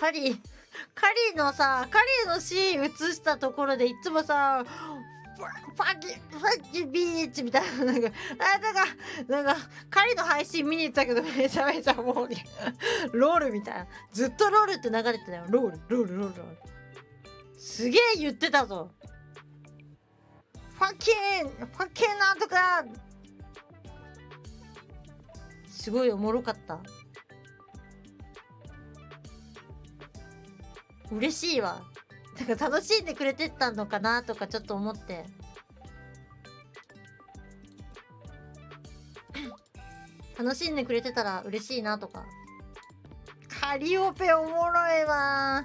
カリー、カリーのさ、カリーのシーン映したところでいつもさ、ファキ、ファキビーチみたいな、なんか、あ、なんか、なんか、カリーの配信見に行ったけど、めちゃめちゃもう、 LOL みたいな。ずっと LOL って流れてたよ。 LOL、LOL、LOL、LOL。すげえ言ってたぞ。 fucking fucking なんとかすごいおもろかった。嬉しいわ。なんか楽しんでくれてたのかなとかちょっと思って。楽しんでくれてたら嬉しいなとか。カリオペおもろいわ。